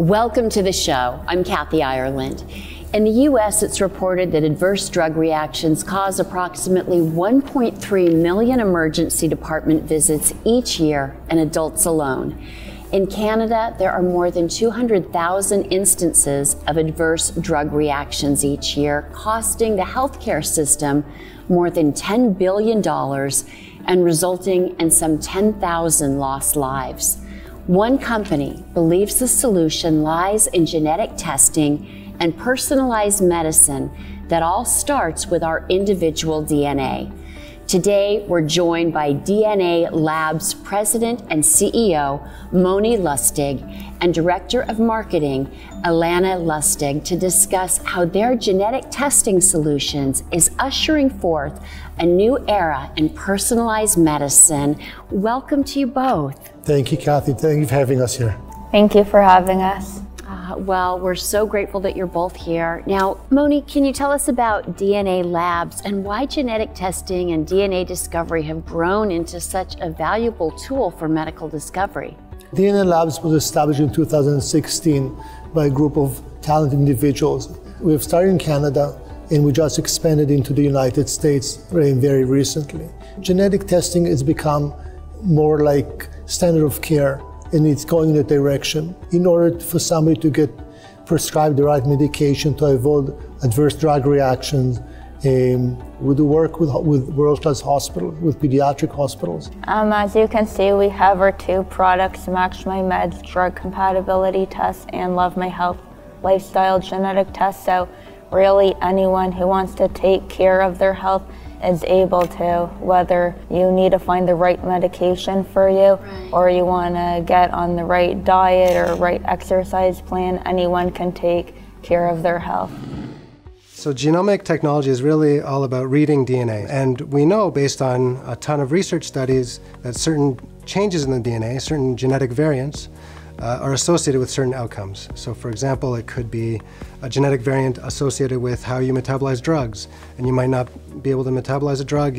Welcome to the show. I'm Kathy Ireland. In the US, it's reported that adverse drug reactions cause approximately 1.3 million emergency department visits each year in adults alone. In Canada, there are more than 200,000 instances of adverse drug reactions each year, costing the healthcare system more than $10 billion and resulting in some 10,000 lost lives. One company believes the solution lies in genetic testing and personalized medicine that all starts with our individual DNA. Today, we're joined by DNA Labs President and CEO Moni Lustig and Director of Marketing Elana Lustig to discuss how their genetic testing solutions is ushering forth a new era in personalized medicine. Welcome to you both. Thank you, Kathy. Thank you for having us here. Thank you for having us. Well, we're so grateful that you're both here. Now, Moni, can you tell us about DNA Labs and why genetic testing and DNA discovery have grown into such a valuable tool for medical discovery? DNA Labs was established in 2016 by a group of talented individuals. We've started in Canada and we just expanded into the United States very, very recently. Genetic testing has become more like standard of care and it's going in that direction. In order for somebody to get prescribed the right medication to avoid adverse drug reactions, um, we do work with, with world-class hospitals, with pediatric hospitals. Um, as you can see, we have our two products, Match My Meds drug compatibility test and Love My Health lifestyle genetic test. So really anyone who wants to take care of their health is able to, whether you need to find the right medication for you right. or you want to get on the right diet or right exercise plan, anyone can take care of their health. So, genomic technology is really all about reading DNA. And we know, based on a ton of research studies, that certain changes in the DNA, certain genetic variants, uh, are associated with certain outcomes. So for example, it could be a genetic variant associated with how you metabolize drugs, and you might not be able to metabolize a drug.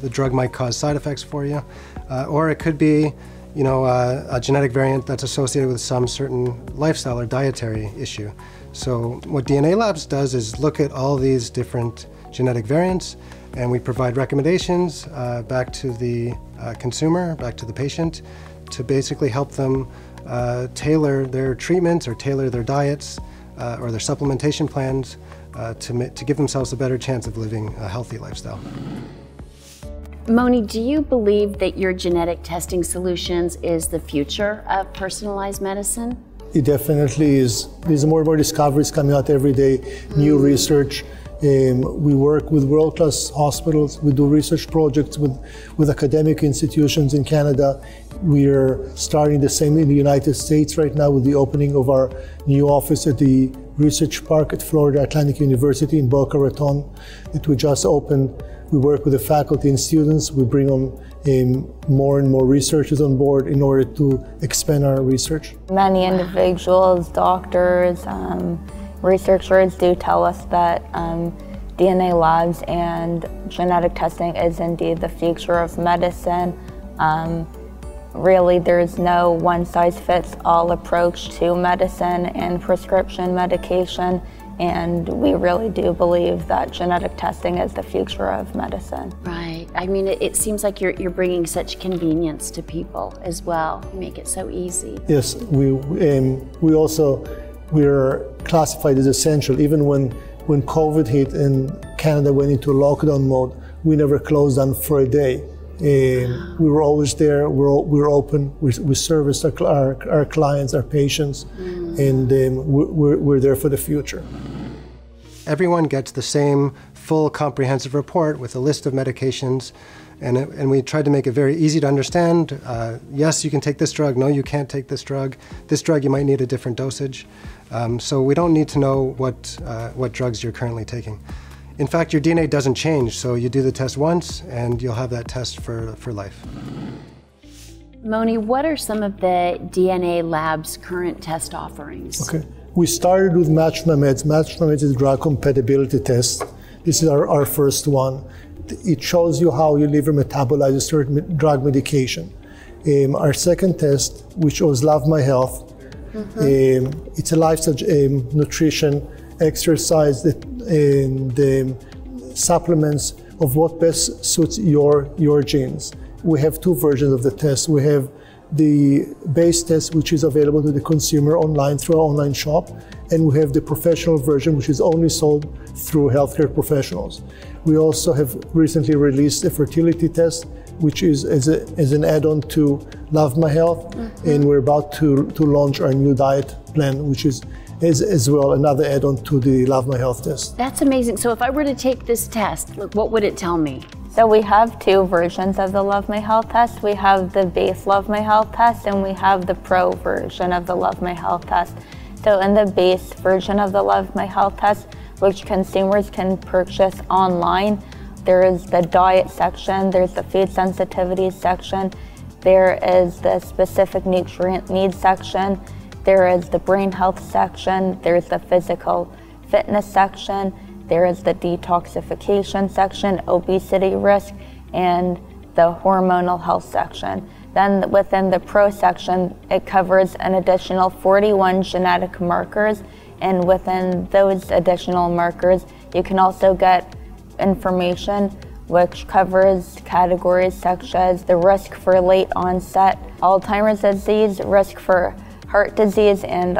The drug might cause side effects for you. Uh, or it could be you know, uh, a genetic variant that's associated with some certain lifestyle or dietary issue. So what DNA Labs does is look at all these different genetic variants and we provide recommendations uh, back to the uh, consumer, back to the patient, to basically help them uh, tailor their treatments or tailor their diets uh, or their supplementation plans uh, to, to give themselves a better chance of living a healthy lifestyle. Moni, do you believe that your genetic testing solutions is the future of personalized medicine? It definitely is. There's more and more discoveries coming out every day, new mm. research. Um, we work with world-class hospitals. We do research projects with, with academic institutions in Canada. We're starting the same in the United States right now with the opening of our new office at the Research Park at Florida Atlantic University in Boca Raton that we just opened. We work with the faculty and students. We bring on um, more and more researchers on board in order to expand our research. Many individuals, doctors, um, researchers do tell us that um, DNA labs and genetic testing is indeed the future of medicine. Um, really, there's no one size fits all approach to medicine and prescription medication. And we really do believe that genetic testing is the future of medicine. Right. I mean, it, it seems like you're, you're bringing such convenience to people as well. You make it so easy. Yes, we, um, we also we're classified as essential. Even when, when COVID hit and Canada went into lockdown mode, we never closed down for a day. Um, we were always there. We're, we're open. We, we service our, our, our clients, our patients, mm. and um, we're, we're there for the future. Everyone gets the same full comprehensive report with a list of medications and, it, and we tried to make it very easy to understand. Uh, yes, you can take this drug. No, you can't take this drug. This drug, you might need a different dosage. Um, so we don't need to know what, uh, what drugs you're currently taking. In fact, your DNA doesn't change, so you do the test once and you'll have that test for, for life. Moni, what are some of the DNA Lab's current test offerings? Okay. We started with Match My Meds. Match My Meds is a drug compatibility test. This is our, our first one. It shows you how your liver metabolizes certain drug medication. Um, our second test, which was Love My Health, Um, it's a lifestyle um, nutrition, exercise, and um, supplements of what best suits your your genes. We have two versions of the test. We have the base test, which is available to the consumer online through our online shop, and we have the professional version, which is only sold through healthcare professionals. We also have recently released a fertility test, which is as, a, as an add-on to Love My Health, mm-hmm. and we're about to, to launch our new diet plan, which is as, as well another add-on to the Love My Health test. That's amazing. So if I were to take this test, what would it tell me? So we have two versions of the Love My Health test. We have the base Love My Health test and we have the pro version of the Love My Health test. So in the base version of the Love My Health test, which consumers can purchase online, there is the diet section, there's the food sensitivity section, there is the specific nutrient needs section, there is the brain health section, there's the physical fitness section, there is the detoxification section, obesity risk, and the hormonal health section. Then within the pro section, it covers an additional 41 genetic markers. And within those additional markers, you can also get information which covers categories such as the risk for late onset Alzheimer's disease, risk for heart disease, and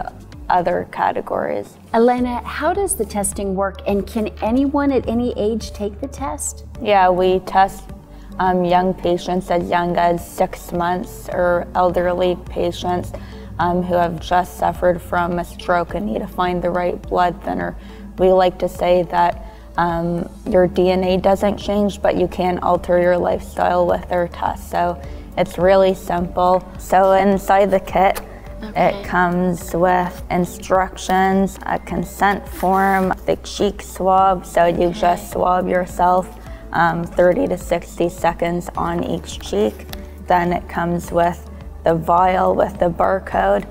other categories. Elana, how does the testing work and can anyone at any age take the test? Yeah, we test um, young patients as young as six months or elderly patients um, who have just suffered from a stroke and need to find the right blood thinner. We like to say that um, your DNA doesn't change, but you can alter your lifestyle with our test. So it's really simple. So inside the kit, Okay. It comes with instructions, a consent form, the cheek swab, so you okay. just swab yourself um, 30 to 60 seconds on each cheek. Then it comes with the vial with the barcode,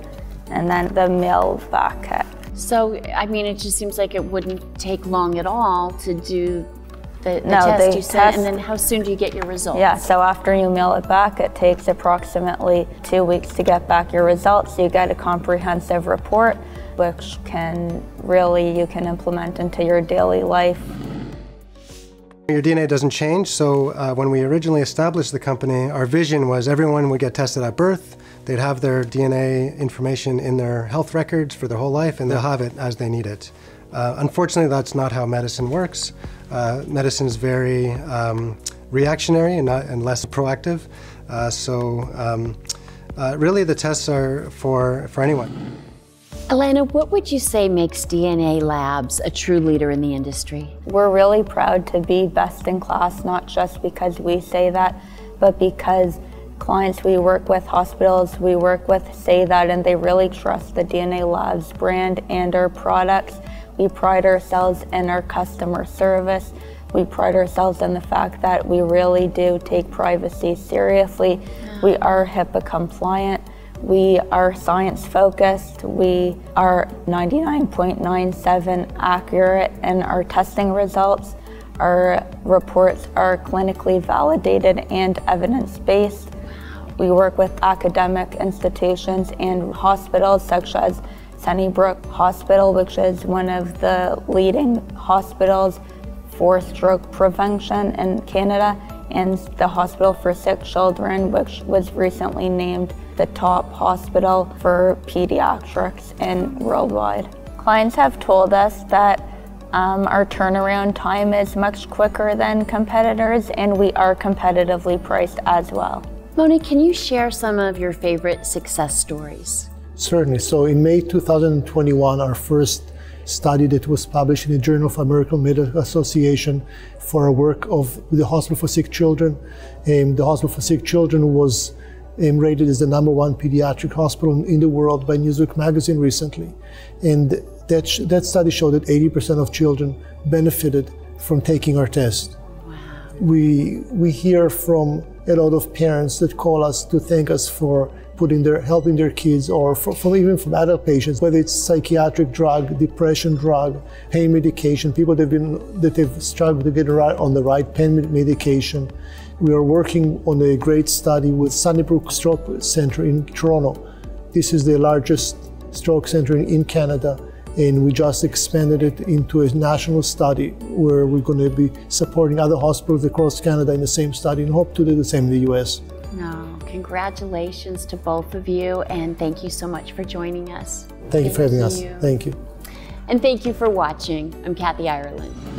and then the mail back kit. So, I mean, it just seems like it wouldn't take long at all to do the, the no, test you sent, and then how soon do you get your results? Yeah, so after you mail it back, it takes approximately two weeks to get back your results. You get a comprehensive report, which can really, you can implement into your daily life. Your DNA doesn't change, so uh, when we originally established the company, our vision was everyone would get tested at birth, they'd have their DNA information in their health records for their whole life, and they'll have it as they need it. Uh, unfortunately, that's not how medicine works. Uh, medicine is very um, reactionary and, not, and less proactive. Uh, so um, uh, really the tests are for, for anyone. Elana, what would you say makes DNA Labs a true leader in the industry? We're really proud to be best in class, not just because we say that, but because clients we work with, hospitals we work with say that and they really trust the DNA Labs brand and our products. We pride ourselves in our customer service. We pride ourselves in the fact that we really do take privacy seriously. We are HIPAA compliant. We are science focused. We are 99.97 accurate in our testing results. Our reports are clinically validated and evidence based. We work with academic institutions and hospitals such as Sunnybrook Hospital, which is one of the leading hospitals for stroke prevention in Canada, and the Hospital for Sick Children, which was recently named the top hospital for pediatrics in worldwide. Clients have told us that um, our turnaround time is much quicker than competitors, and we are competitively priced as well. Moni, can you share some of your favorite success stories? Certainly. So in May 2021, our first study that was published in the Journal of American Medical Association for a work of the Hospital for Sick Children. Um, the Hospital for Sick Children was um, rated as the number one pediatric hospital in the world by Newsweek magazine recently. And that, sh- that study showed that 80% of children benefited from taking our test. Wow. We, we hear from a lot of parents that call us to thank us for putting their helping their kids or for, for even from adult patients, whether it's psychiatric drug, depression drug, pain medication, people that have been that have struggled to get right on the right pain medication. We are working on a great study with Sunnybrook Stroke Center in Toronto. This is the largest stroke center in Canada, and we just expanded it into a national study where we're going to be supporting other hospitals across Canada in the same study and hope to do the same in the US. No, congratulations to both of you, and thank you so much for joining us. Thank you for having Thank us. you. Thank you. And thank you for watching. I'm Kathy Ireland.